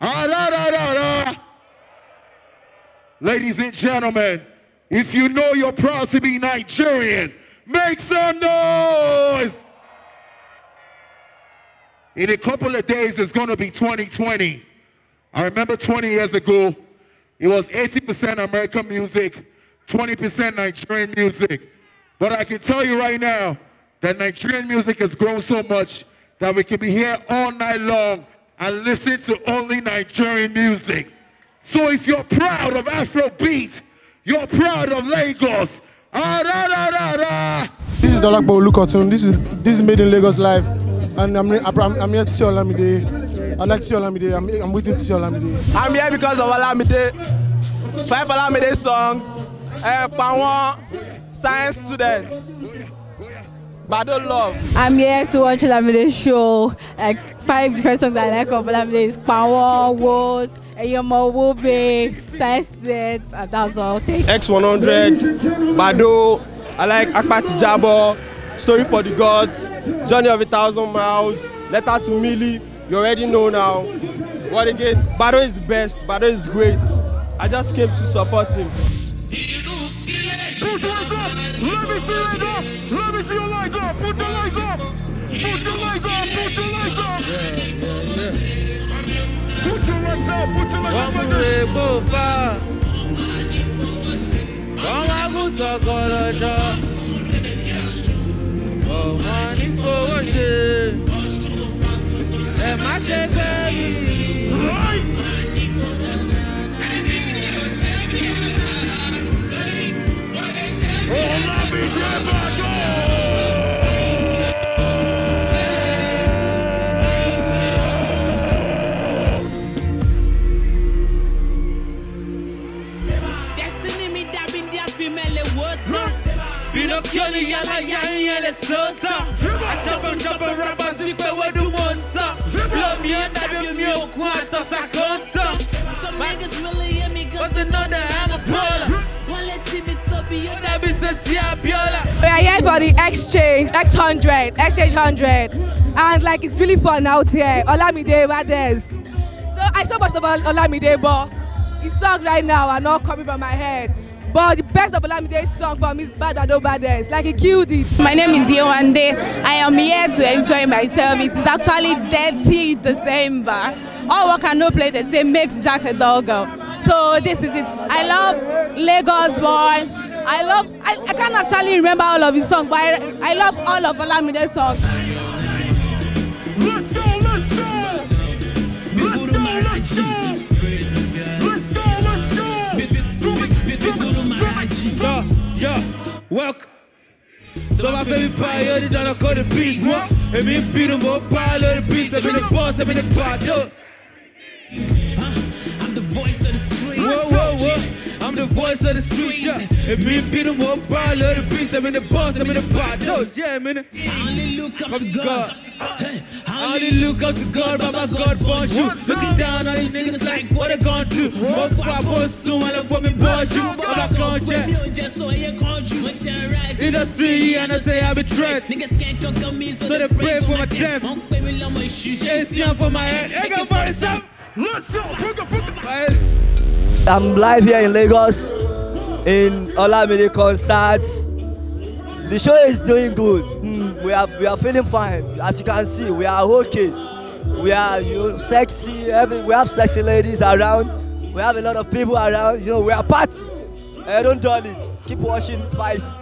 Ah, da, da, da. Ladies and gentlemen, if you know you're proud to be Nigerian, make some noise! In a couple of days, it's going to be 2020. I remember 20 years ago, it was 80% American music, 20% Nigerian music. But I can tell you right now that Nigerian music has grown so much that we can be here all night long and listen to only Nigerian music. So if you're proud of Afrobeat, you're proud of Lagos. Ah, da, da, da, da. This is Dolakbo Olukotun. This is this is made in Lagos live, and I'm I'm, I'm here to see Olamide. I like to see Olamide. I'm, I'm waiting to see Olamide. I'm here because of Olamide. Five Olamide songs. Uh, Pawon, science students. Bado love. I'm here to watch Olamide show. Like five different songs I like of Olamide is Pawon, Words, Eyomo Wobe, Science Students, and that's all. Thank you. X100, Bado, I like Akpati Jabo, Story for the Gods, Journey of a Thousand Miles, Letter to Millie, you already know now. What again? Bado is the best, Bado is great. I just came to support him. Your lights up! Let me see it up! Let me see your lights up! Put your lights up! Put your lights up! Put your lights up! Put your lights up! Put your lights up! like this. epo fa wọ́n wá kú tọkọ lọ́jọ́ ọmọ ní fowó ṣe ẹ Pinocchio ni yàrá yàrá yẹn lè sọ́tàn. Àjọpọ̀ njọpọ̀ rappers bí pé wọ́dún mọ̀ ń tàn. Flow mi ó dàbí omi òkun àtọ̀sà kan tàn. Some niggas really hear me cause they know that I'm a baller. Wọ́n lè tí mi tóbi ó dàbí tètè Abiola. We are here for the exchange, X100, exchange 100. And like it's really fun out here. Olamide Bades. So I so much about Olamide, but his songs right now are not coming from my head. But the best of Olamide's song for me is Bad Bado Bades. Like he killed it. My name is Yewande. I am here to enjoy myself. It is actually 30 December. All work and no play the same makes Jack a dog. So this is it. I love Lagos boys. I love. I, I can't actually remember all of his songs, but I, I love all of Olamide's songs. Let's go! Let's go! Let's go! Let's go! Welcome. tó bá fẹ́ mi pa ayé ní dandan kọ́ the beat. èmi ń bínú mo ń pa lórí beat. èmi ni boss èmi ni pàdó. I'm the voice of the street. Whoa, whoa, whoa. I'm the voice of the street. Yeah. And me Èmi ń bínú mo ń pa lórí beat. èmi ni boss èmi ni pàdó. Yeah, èmi ni. I only look up to God. I only look up to God, Baba God born you. Looking down on these niggas like what they gonna do. Mo fà bó sùn wọn lọ fún mi bọ́jú. Baba kan jẹ́. Industry and I say I be threat. Niggas can't conquer me, so, they pray for my death. Won't pay me long my shoes. ACM for my head. I got for some. Let's go! Bring it, I'm live here in Lagos in Olamide concert. The show is doing good. Mm, we are we are feeling fine. As you can see, we are okay. We are you know, sexy. Every, we have sexy ladies around. We have a lot of people around. You know, we are party. I don't dull it. Keep watching Spice.